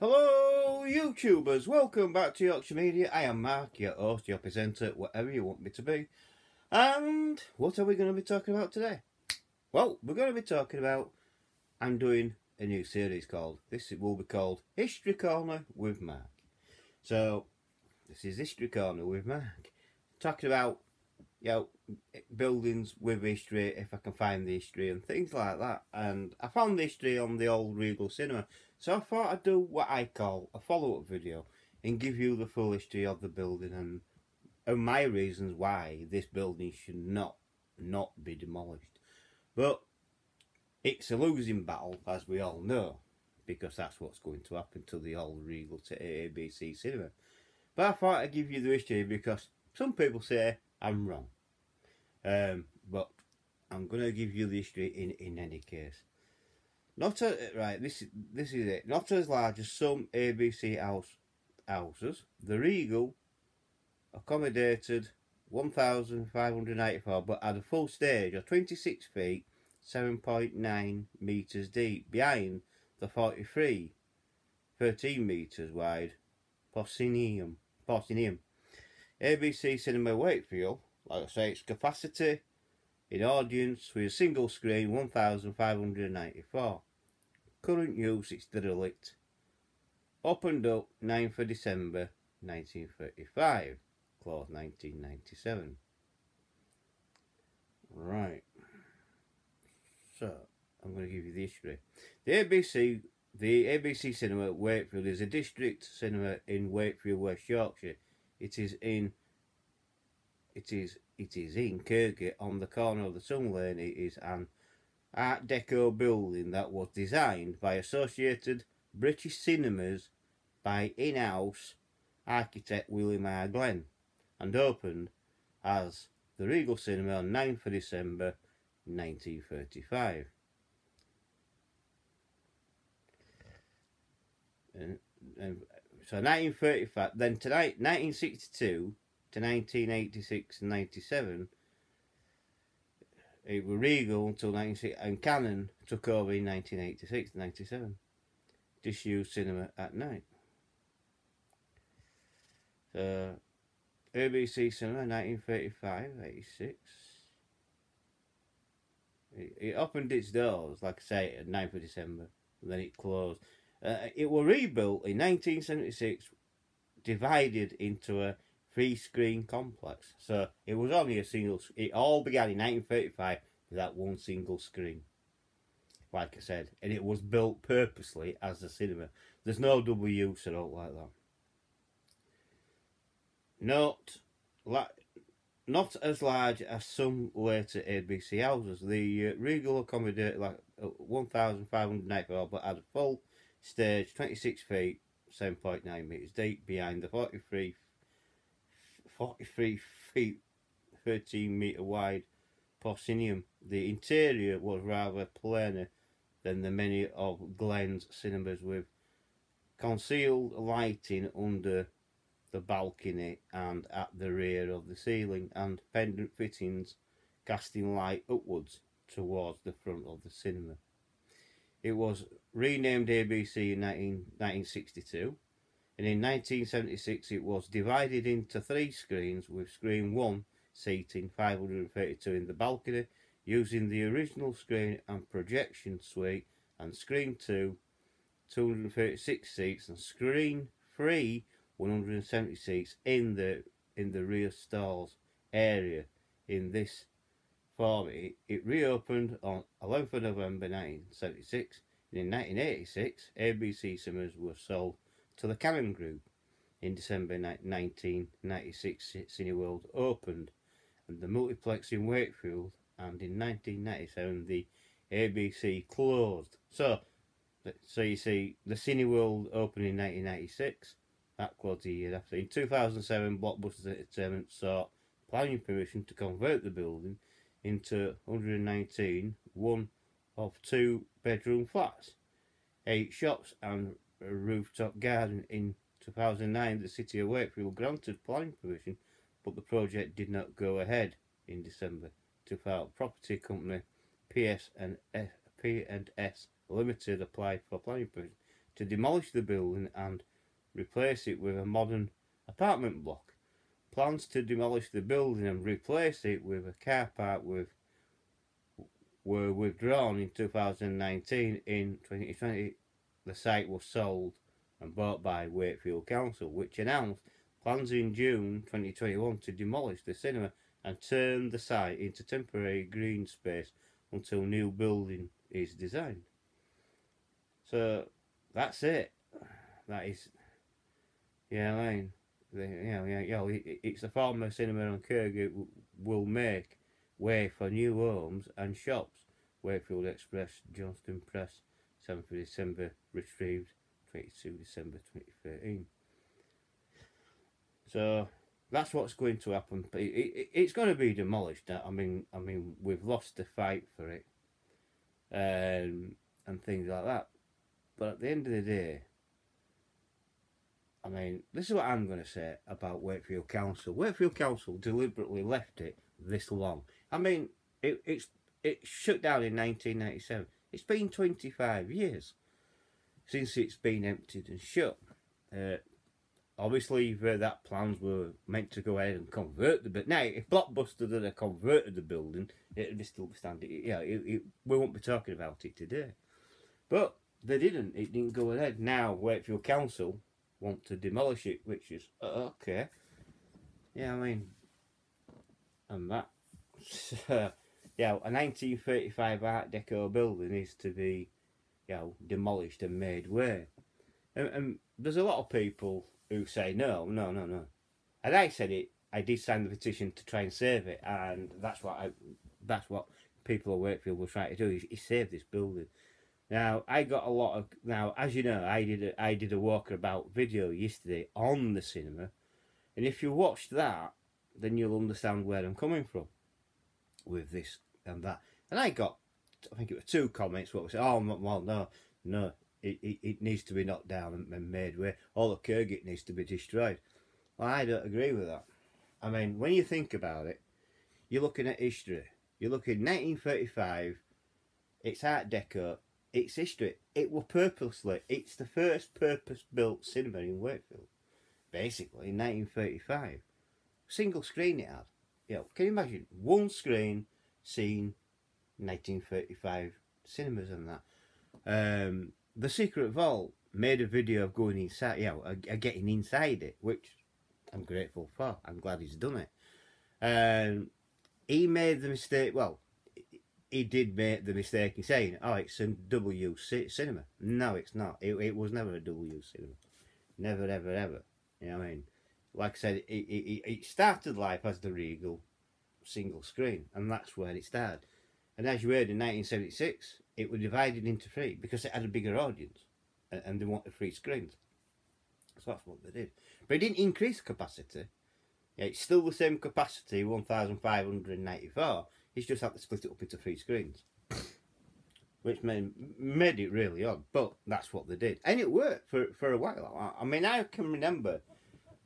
Hello, YouTubers. Welcome back to Yorkshire Media. I am Mark, your host, your presenter, whatever you want me to be. And what are we going to be talking about today? Well, we're going to be talking about. I'm doing a new series called. This will be called History Corner with Mark. So, this is History Corner with Mark. Talking about, you know, buildings with history, if I can find the history and things like that. And I found the history on the old Regal Cinema. So I thought I'd do what I call a follow-up video and give you the full history of the building and, and my reasons why this building should not not be demolished. But it's a losing battle, as we all know, because that's what's going to happen to the old Regal ABC cinema. But I thought I'd give you the history because some people say I'm wrong. Um, but I'm going to give you the history in, in any case. Not a, right. This is this is it. Not as large as some ABC house houses. The Regal accommodated 1,584, but had a full stage of 26 feet, 7.9 meters deep, behind the 43, 13 meters wide Proscenium. Proscenium. ABC Cinema Wakefield, like I say, its capacity in audience with a single screen 1594. Current use it's derelict. Opened up 9th of December 1935. Closed 1997. Right. So, I'm going to give you the history. The ABC, the ABC Cinema Wakefield is a district cinema in Wakefield, West Yorkshire. It is in it is it is in Kirkgate on the corner of the Sun Lane. It is an Art Deco building that was designed by Associated British Cinemas by in-house architect William R. Glenn and opened as the Regal Cinema on 9th of December 1935. And, and so 1935, then tonight, 1962 to 1986 and 97, it was Regal until 1960, and Cannon took over in 1986 and 97. Disused cinema at night. So, ABC Cinema 1935 86. It, it opened its doors, like I say, at 9th of December, and then it closed. Uh, it was rebuilt in 1976, divided into a three screen complex. So it was only a single. It all began in 1935 with that one single screen. Like I said, and it was built purposely as a cinema. There's no double use at all like that. Not like not as large as some later ABC houses. The uh, Regal accommodated like uh, 1,594, but had a full stage, 26 feet, 7.9 metres deep, behind the 43 43 feet 13 metre wide proscenium. The interior was rather plainer than the many of Glenn's cinemas with concealed lighting under the balcony and at the rear of the ceiling and pendant fittings casting light upwards towards the front of the cinema. It was renamed ABC in 19, 1962 and in 1976 it was divided into three screens with screen 1 seating 532 in the balcony using the original screen and projection suite and screen 2 236 seats and screen 3 170 seats in the in the rear stalls area. In this form it, it reopened on 11th of November 1976 and in 1986 ABC cinemas were sold to the Cannon Group. In December 1996, Cineworld opened and the multiplex in Wakefield, and in 1997 the ABC closed. So, so you see, the Cineworld opened in 1996. That was the year after. In 2007, Blockbuster Entertainment sought planning permission to convert the building into 119 one of two bedroom flats, eight shops and a rooftop garden in 2009, the City of Wakefield granted planning permission, but the project did not go ahead in December. To file property company PS and P and S Limited applied for planning permission to demolish the building and replace it with a modern apartment block. Plans to demolish the building and replace it with a car park with were withdrawn in 2019. In 2020, the site was sold and bought by Wakefield Council, which announced plans in June 2021 to demolish the cinema and turn the site into temporary green space until new building is designed. So that's it. That is, yeah, I mean, the, yeah, you know, it, it's the former cinema on Kirkgate will make way for new homes and shops. Wakefield Express, Johnston Press, 7th of December, retrieved 22 December 2013. So that's what's going to happen. It, it, it's going to be demolished. I mean, I mean, we've lost the fight for it, um, and things like that. But at the end of the day, I mean, this is what I'm going to say about Wakefield Council. Wakefield Council deliberately left it this long. I mean, it, it's it shut down in 1997. It's been 25 years since it's been emptied and shut. Uh, obviously, uh, that plans were meant to go ahead and convert the but now if Blockbuster had converted the building, it'd be still standing. Yeah, it, it, we won't be talking about it today. But they didn't. It didn't go ahead. Now Wakefield Council want to demolish it, which is uh, okay. Yeah, I mean, and that, yeah, a 1935 Art Deco building is to be, you know, demolished and made way. And, and there's a lot of people who say no, no, no, no. And I said it. I did sign the petition to try and save it, and that's what I, that's what people at Wakefield were trying to do. Is, is save this building. Now I got a lot of now, as you know, I did a, I did a walkabout video yesterday on the cinema, and if you watch that, then you'll understand where I'm coming from with this and that. And I got, I think it was two comments. What was it? oh well no no it, it, it needs to be knocked down and, and made way. All the Kirkgate needs to be destroyed. Well, I don't agree with that. I mean, when you think about it, you're looking at history. You're looking 1935. It's Art Deco its history. It was purposely, it's the first purpose-built cinema in Wakefield, basically, in 1935. Single screen it had. You know, can you imagine? One screen, seen 1935 cinemas and that. Um, the Secret Vault made a video of going inside, you know, getting inside it, which I'm grateful for. I'm glad he's done it. Um, he made the mistake, well, he did make the mistake in saying, oh, it's a W cinema. No, it's not. It, it was never a W cinema. Never, ever, ever. You know what I mean? Like I said, it, it, it started life as the Regal single screen, and that's where it started. And as you heard in 1976, it was divided into three because it had a bigger audience and, they wanted three screens. So that's what they did. But it didn't increase capacity. Yeah, it's still the same capacity, 1,594, He's just had to split it up into three screens. Which made, made it really odd, but that's what they did. And it worked for, for a while. I mean, I can remember,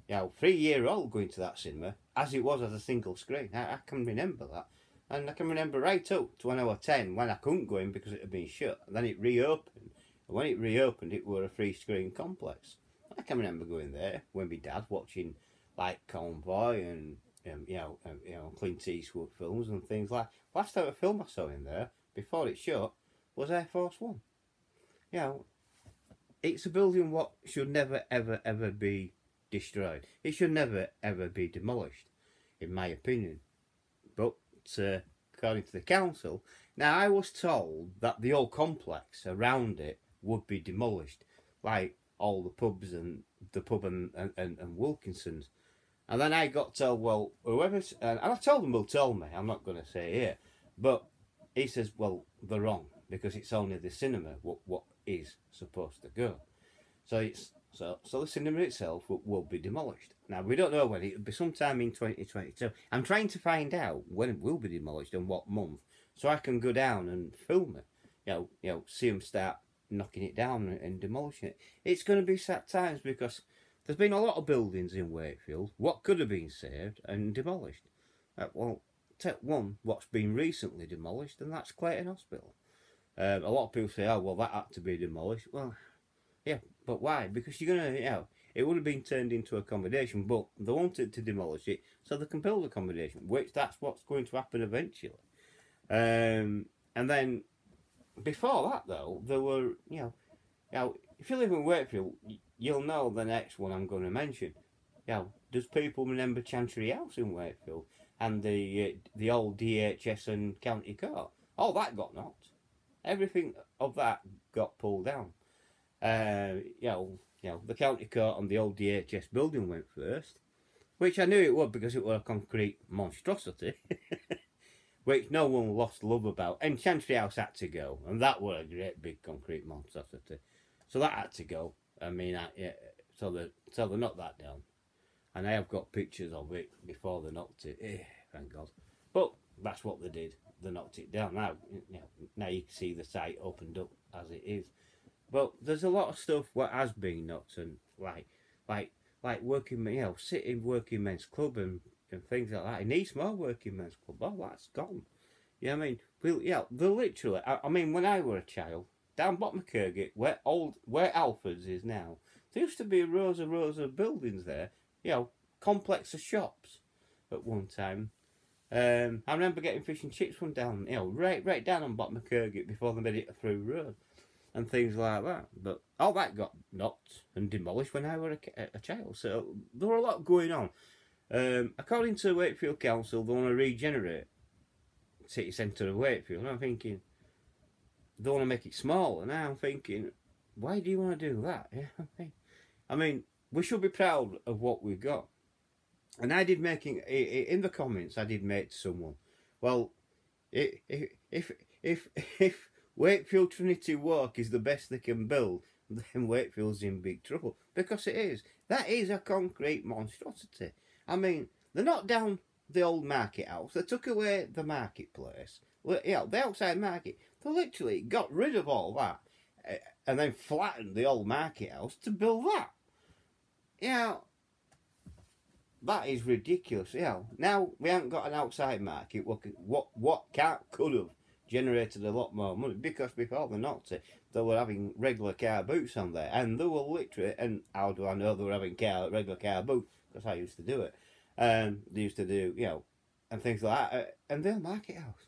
you know, three-year-old going to that cinema, as it was as a single screen. I, I can remember that. And I can remember right up to when I was 10, when I couldn't go in because it had been shut. And then it reopened. And when it reopened, it were a three-screen complex. I can remember going there when my dad watching, like, Convoy and um, you know, um, you know, Clint Eastwood films and things like. Last ever film I saw in there before it shut was Air Force One. You know, it's a building what should never ever ever be destroyed. It should never ever be demolished, in my opinion. But uh, according to the council, now I was told that the old complex around it would be demolished, like all the pubs and the pub and, and, and Wilkinson's. And then I got told, well, whoever's, and I told them, will tell me, I'm not going to say here, but he says, well, they're wrong because it's only the cinema what, what is supposed to go. So it's so so the cinema itself will, will be demolished. Now we don't know when it'll be sometime in 2022. I'm trying to find out when it will be demolished and what month, so I can go down and film it. You know, you know, see them start knocking it down and, and demolishing it. It's going to be sad times because there's been a lot of buildings in Wakefield, what could have been saved and demolished. Uh, well, take one, what's been recently demolished, and that's Clayton Hospital. Um, a lot of people say, oh, well, that had to be demolished. Well, Yeah, but why? Because you're gonna, you know, it would have been turned into accommodation, but they wanted to demolish it so they can build accommodation, which that's what's going to happen eventually. Um, and then before that, though, there were, you know, you know, if you live in Wakefield, you'll know the next one I'm going to mention. You know, does people remember Chancery House in Wakefield and the uh, the old DHS and County Court? All that got knocked. Everything of that got pulled down. Uh, you know, you know, the county court on the old DHS building went first, which I knew it would because it was a concrete monstrosity, which no one lost love about. And Chancery House had to go, and that was a great big concrete monstrosity. So that had to go. I mean, I, yeah, so they so they knocked that down, and I have got pictures of it before they knocked it. Eh, thank God. But that's what they did. They knocked it down. Now, you know, now you can see the site opened up as it is. But there's a lot of stuff what has been knocked and like like like working you know, sitting working men's club and, and things like that. In Eastmoor working men's club, oh that's gone. You know what I mean? Well yeah, they literally I, I mean when I were a child, down of where old where Alfred's is now, there used to be rows and rows of buildings there, you know, complex of shops at one time. Um, I remember getting fish and chips from down, you know, right right down on of before they made it a through road and things like that. But all that got knocked and demolished when I was a, a child. So there were a lot going on. Um, according to Wakefield Council, they want to regenerate city centre of Wakefield. And I'm thinking, they want to make it small. And I'm thinking, why do you want to do that? I mean, we should be proud of what we've got. And I did making in the comments. I did make someone. Well, if if if if Wakefield Trinity Walk is the best they can build, then Wakefield's in big trouble. Because it is. That is a concrete monstrosity. I mean, they're not down the old market house. They took away the marketplace. Well, yeah, the outside market. They literally got rid of all that uh, and then flattened the old market house to build that. Yeah, that is ridiculous. Yeah, now we haven't got an outside market. What what what can't could have generated a lot more money because before the Nazi they were having regular car boots on there. And they were literally and how do I know they were having car regular car boots because I used to do it. Um, they used to do you know and things like that uh, and they're market house.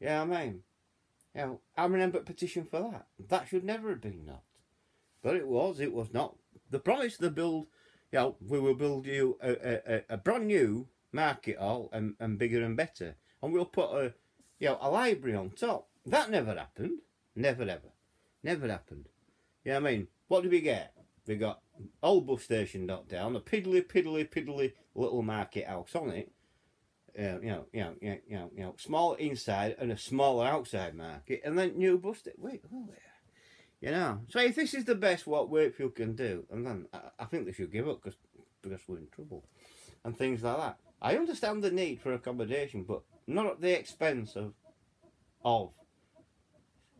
Yeah I mean? You know I remember petition for that? That should never have been knocked but it was it was not. The promise to build you know we will build you a, a, a brand new market hall and, and bigger and better. And we'll put a you know, a library on top. That never happened. Never ever. Never happened. You know what I mean? What did we get? We got old bus station knocked down, a piddly, piddly, piddly little market house on it. Uh, you know, you know, you know, you know, you know, small inside and a smaller outside market, and then new bus. Wait, oh, you know. So if this is the best what Wakefield can do, and then I, I think they should give up because because we're in trouble, and things like that. I understand the need for accommodation, but not at the expense of of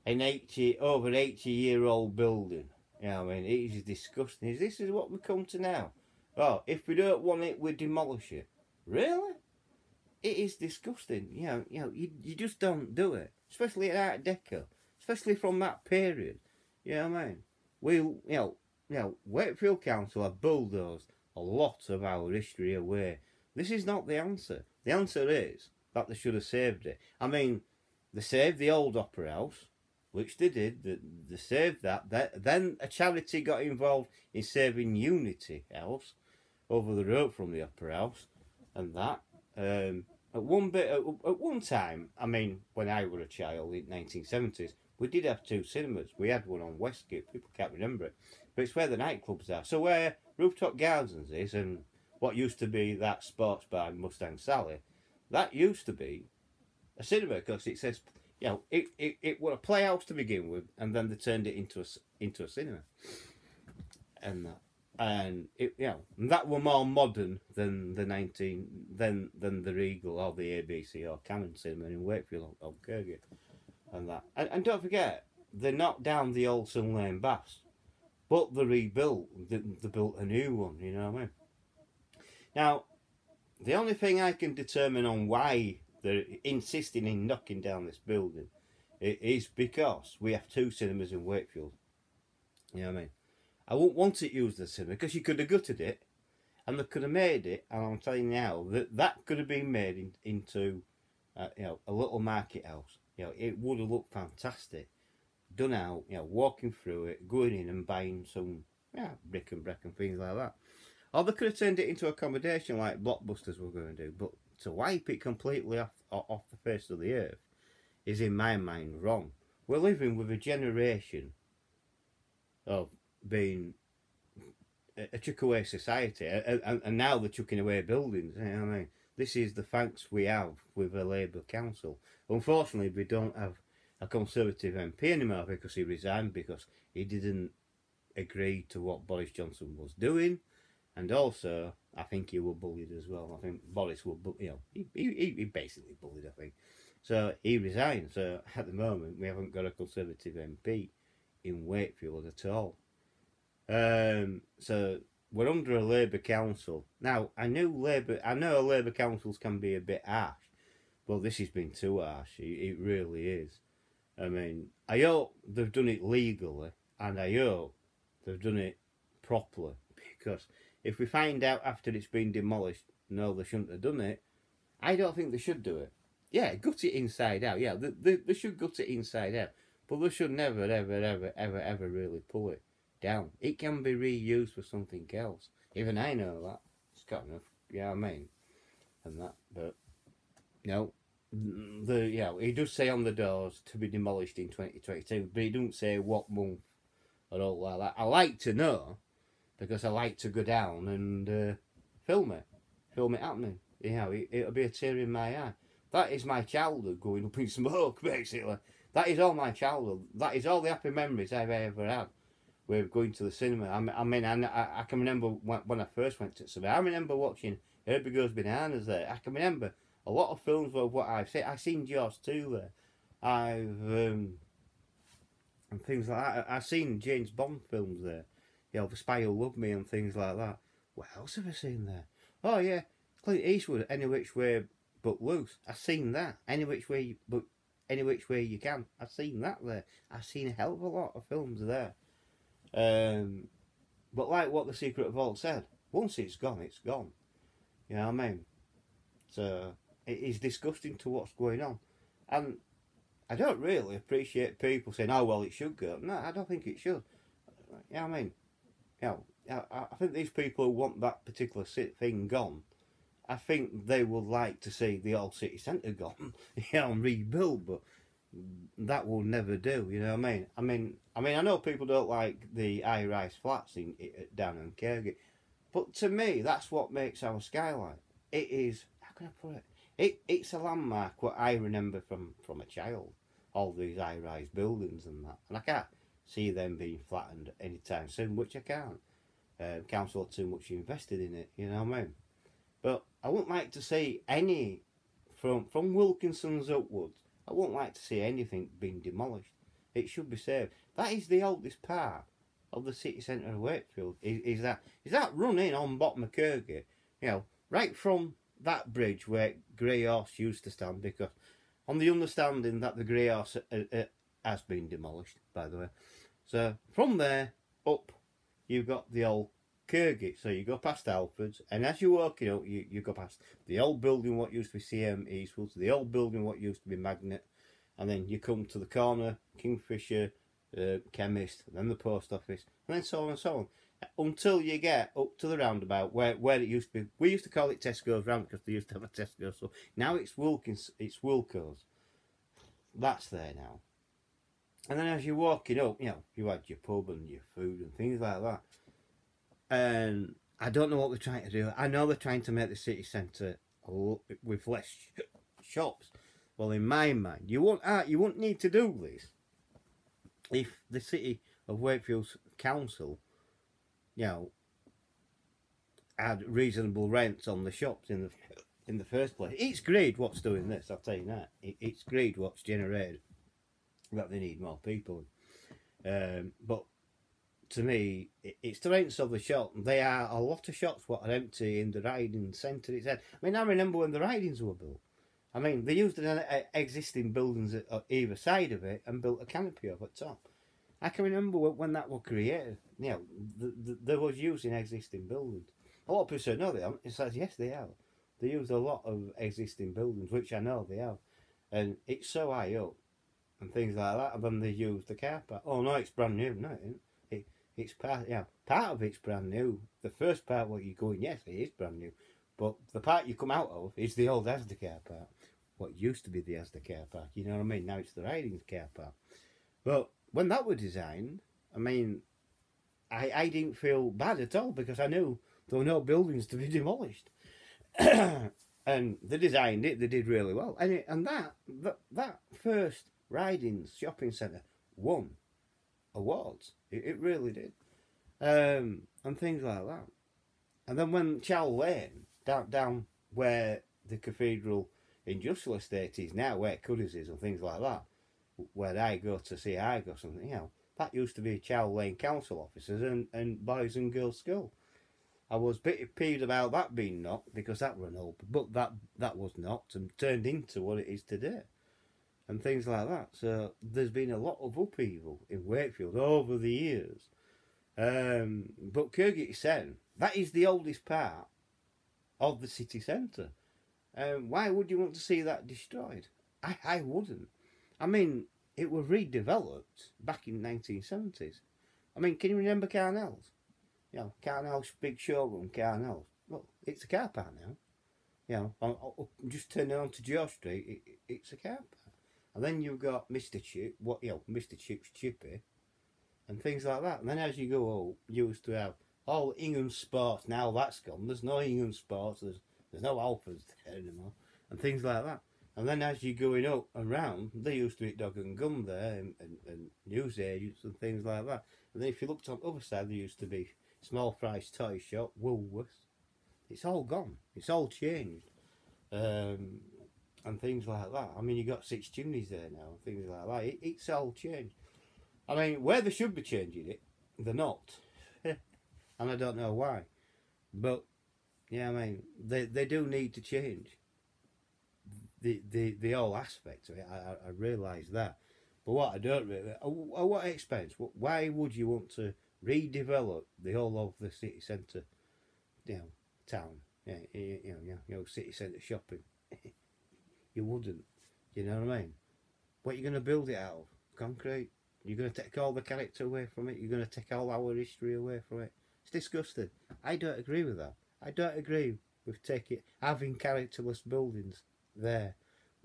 an 80 over 80 year old building. You know, I mean, it is disgusting. Is this is what we come to now? Oh, if we don't want it, we demolish it. Really? It is disgusting. You know, you know, you, you just don't do it. Especially at Art Deco. Especially from that period. You know what I mean? We, you know, you know, Wakefield Council have bulldozed a lot of our history away. This is not the answer. The answer is that they should have saved it. I mean, they saved the old Opera House, which they did. They, they saved that. Then a charity got involved in saving Unity House over the road from the Opera House, and that. Um, at one bit, at, one time, I mean, when I was a child in the 1970s, we did have two cinemas. We had one on Westgate. People can't remember it, but it's where the nightclubs are. So where Rooftop Gardens is, and what used to be that sports bar Mustang Sally, that used to be a cinema because it says, you know, it, it, it was a playhouse to begin with, and then they turned it into a, into a cinema. And that. And it, you know, that were more modern than the nineteen than than the Regal or the ABC or Cannon Cinema in Wakefield or, Kirkgate, and that. And, and don't forget, they knocked down the old Sun Lane Baths, but they rebuilt. They, they built a new one. You know what I mean? Now, the only thing I can determine on why they're insisting in knocking down this building is because we have two cinemas in Wakefield. You know what I mean? I wouldn't want to use a cinema because you could have gutted it and they could have made it. And I'm telling you now that that could have been made in, into, uh, you know, a little market house. You know, it would have looked fantastic. Done out, you know, walking through it, going in and buying some, yeah, brick and brick and things like that. Or they could have turned it into accommodation like Blockbusters were going to do. But to wipe it completely off off the face of the earth is, in my mind, wrong. We're living with a generation of being a chuck away society, and, now they're chucking away buildings. You know I mean, this is the thanks we have with a Labour council. Unfortunately, we don't have a Conservative MP anymore because he resigned because he didn't agree to what Boris Johnson was doing, and also I think he was bullied as well. I think Boris was, you know, he, he, he basically bullied. I think so. He resigned. So at the moment, we haven't got a Conservative MP in Wakefield at all. Um, so we're under a Labour council now. I knew Labour. I know Labour councils can be a bit harsh, but this has been too harsh. It, it really is. I mean, I hope they've done it legally, and I hope they've done it properly. Because if we find out after it's been demolished, no, they shouldn't have done it. I don't think they should do it. Yeah, gut it inside out. Yeah, they, they, they should gut it inside out. But they should never, ever, ever, ever, ever really pull it down. It can be reused for something else. Even I know that. It's got enough, yeah, I mean, and that, but, know, the, yeah, he does say on the doors to be demolished in 2022, but he don't say what month or all like that. I like to know, because I like to go down and uh, film it, film it happening. You know, it, it'll be a tear in my eye. That is my childhood going up in smoke, basically. That is all my childhood. That is all the happy memories I've ever had with going to the cinema. I, I mean, I, I can remember when, when I first went to cinema. I remember watching Herbie Goes Bananas there. I can remember a lot of films of what I've seen. I've seen Jaws too there. I've um, and things like that. I've seen James Bond films there. You know, The Spy Who Loved Me and things like that. What else have I seen there? Oh yeah, Clint Eastwood, Any Which Way But Loose. I've seen that. Any Which Way But Any Which Way You Can. I've seen that there. I've seen a hell of a lot of films there. Um, but like what the Secret Vault said, once it's gone, it's gone. You know what I mean? So it is disgusting to what's going on. And I don't really appreciate people saying, oh, well, it should go. No, I don't think it should. You know what I mean? You know, I think these people who want that particular thing gone, I think they would like to see the old city centre gone, you know, and rebuilt, but that will never do. You know what I mean? I mean, I mean, I know people don't like the high-rise flats in, down in Kirkgate, but to me, that's what makes our skyline. It is. How can I put it? It it's a landmark what I remember from from a child. All these high-rise buildings and that, and I can't see them being flattened anytime soon, which I can't. Uh, council too much invested in it. You know what I mean? But I wouldn't like to see any from from Wilkinson's upwards I wouldn't like to see anything being demolished. It should be saved. That is the oldest part of the city centre of Wakefield. Is, is that is that running on bottom of? You know, right from that bridge where Grey Horse used to stand, because on the understanding that the Grey Horse uh, uh, has been demolished, by the way. So from there up, you've got the old Kirkgate. So you go past Alfred's, and as you're walking up, you, you go past the old building, what used to be CM Eastwoods, the old building, what used to be Magnet, and then you come to the corner, Kingfisher, uh, Chemist, then the post office, and then so on and so on. Until you get up to the roundabout where, where it used to be. We used to call it Tesco's round because they used to have a Tesco. So now it's Wilkins, it's Wilco's. That's there now. And then as you're walking up, you know, you had your pub and your food and things like that and I don't know what they're trying to do. I know they're trying to make the city centre with less shops. Well, in my mind, you won't uh, you won't need to do this if the city of Wakefield's council, you know, had reasonable rents on the shops in the in the first place. It's great what's doing this. I'll tell you that. It, it's great what's generated that they need more people. Um, but to me, it's the rents of the shop. They are a lot of shops what are empty in the riding centre. It's, I mean, I remember when the ridings were built. I mean, they used an existing buildings at either side of it and built a canopy over top. I can remember when that was created. You know, the, the, they was using existing buildings. A lot of people say no, they haven't. It says yes, they have. They use a lot of existing buildings, which I know they have, and it's so high up and things like that. And then they use the car park. Oh no, it's brand new. No, it. It, it's part. Yeah, part of it's brand new. The first part where you go in, yes, it is brand new, but the part you come out of is the old Asda car park. What used to be the Asda car park. You know what I mean? Now it's the Ridings car park. But when that was designed, I mean, I I didn't feel bad at all because I knew there were no buildings to be demolished. and they designed it, they did really well. And it, and that, that that first Ridings shopping centre won awards. It, it really did. Um, and things like that. And then when Chald Lane, down down where the cathedral industrial estate is now, where Cuddies is and things like that, where I go to see Argos and you know, that used to be Chald Lane council officers and, and boys and girls school. I was a bit peeved about that being knocked because that were an old, but that that was knocked and turned into what it is today, and things like that. So there's been a lot of upheaval in Wakefield over the years. Um, but Kirkgate Sen, that is the oldest part of the city centre. Um, why would you want to see that destroyed? I, I wouldn't. I mean, it was redeveloped back in the 1970s. I mean, can you remember Carnell's? You know, Carnell's big showroom, Carnell's. Well, it's a car park now. You know, I'm just turning on to George Street, it, it's a car park. And then you've got Mr. Chip, what you know, Mr. Chip's Chippy, and things like that. And then as you go up, you used to have all Ingham Sports. Now that's gone. There's no Ingham Sports. There's there's no Alphas there anymore, and things like that. And then as you're going up around, they used to eat dog and gum there, and, and, and news agents and things like that. And then if you looked on the other side, there used to be small fries toy shop, Woolworths. It's all gone. It's all changed. Um, and things like that. I mean, you got six chimneys there now, things like that. It, it's all changed. I mean, where they should be changing it, they're not. and I don't know why. But, yeah, I mean, they, they do need to change the, the, the whole aspect of it. I, I, realise that. But what I don't really, at what expense? Why would you want to redevelop the whole of the city centre, you know, town. Yeah, you know, you know, you know city centre shopping. you wouldn't. You know what I mean? What are you going to build it out of? Concrete. You're going to take all the character away from it. You're going to take all our history away from it. It's disgusting. I don't agree with that. I don't agree with taking having characterless buildings there.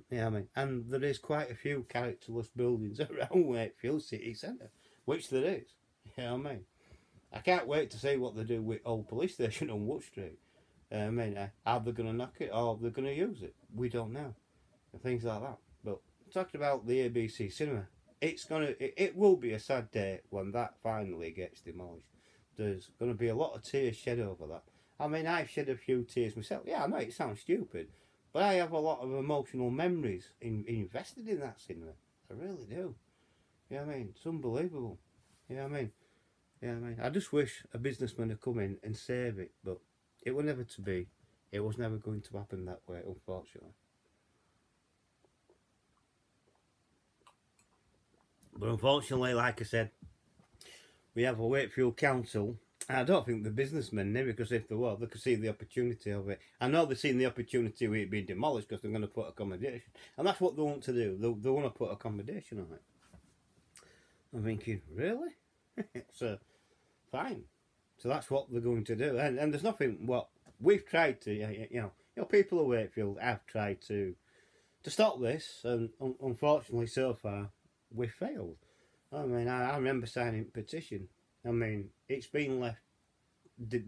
Yeah, I mean, and there is quite a few characterless buildings around Wakefield City Centre, which there is. You know I mean? I can't wait to see what they do with old police station on Wood Street. Uh, I mean, uh, are they going to knock it or are they going to use it? We don't know. And things like that. But talking about the ABC cinema, it's gonna, it, it will be a sad day when that finally gets demolished. There's going to be a lot of tears shed over that. I mean, I've shed a few tears myself. Yeah, I know it sounds stupid, but I have a lot of emotional memories in, invested in that cinema. I really do. You know I mean? It's unbelievable. You know I mean? Yeah, I mean, I just wish a businessman had come in and save it, but it was never to be. It was never going to happen that way, unfortunately. But unfortunately, like I said, we have a Wakefield Council. I don't think the businessmen knew because if they were, they could see the opportunity of it. I know they've seen the opportunity of it being demolished because they're going to put accommodation. And that's what they want to do. They, they want to put accommodation on it. I'm thinking, really? so, fine. So that's what they're going to do. And, and there's nothing, what we've tried to, you know, you know, people of Wakefield have tried to to stop this, and un unfortunately, so far, we've failed. I mean, I, I remember signing a petition. I mean, it's been left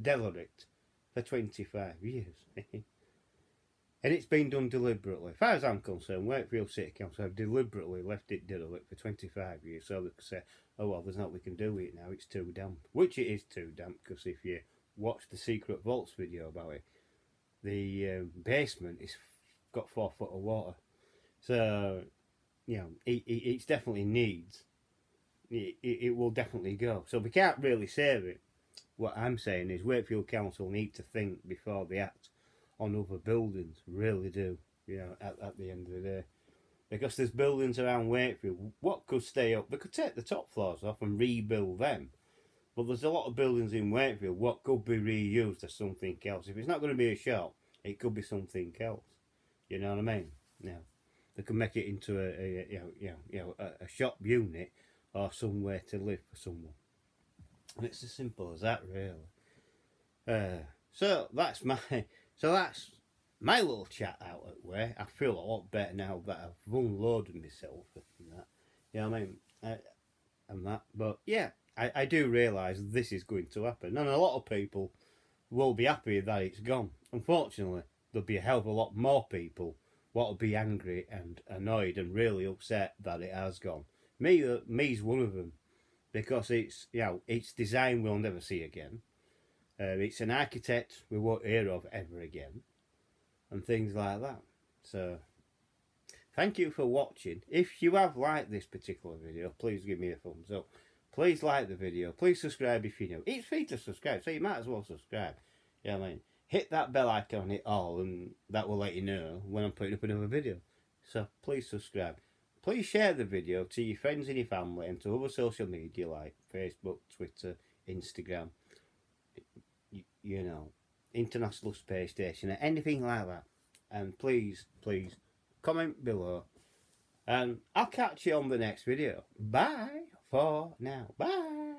derelict for 25 years. And it's been done deliberately. As far as I'm concerned, Wakefield City Council have deliberately left it derelict for 25 years so they can say, oh well, there's nothing we can do with it now, it's too damp. Which it is too damp, because if you watch the Secret Vaults video about it, the um, basement is got four foot of water. So, you know, it, it it's definitely needs, it, it, will definitely go. So we can't really save it. What I'm saying is Wakefield Council need to think before they act on other buildings, really do, you know, at, at the end of the day. because there's buildings around Wakefield. What could stay up? They could take the top floors off and rebuild them. But there's a lot of buildings in Wakefield. What could be reused as something else? If it's not going to be a shop, it could be something else. You know what I mean? Yeah, they could make it into a, a you know, you know, you know a, a shop unit or somewhere to live for someone. And it's as simple as that, really. Uh, so that's my so that's my little chat out at way. I feel a lot better now that I've unloaded myself and that. You know I mean? Uh, and that, but yeah, I, I do realise this is going to happen, and a lot of people will be happy that it's gone. Unfortunately, there'll be a hell of a lot more people what will be angry and annoyed and really upset that it has gone. Me, uh, me's one of them, because it's you know it's design we'll never see again. Uh, it's an architect we won't hear of ever again, and things like that. So, thank you for watching. If you have liked this particular video, please give me a thumbs up. Please like the video. Please subscribe if you know. It's free to subscribe, so you might as well subscribe. Yeah, you know I mean, hit that bell icon, hit all, and that will let you know when I'm putting up another video. So please subscribe. Please share the video to your friends and your family and to other social media like Facebook, Twitter, Instagram, you, you know, International Space Station, anything like that. And please, please, comment below. And I'll catch you on the next video. Bye for now. Bye.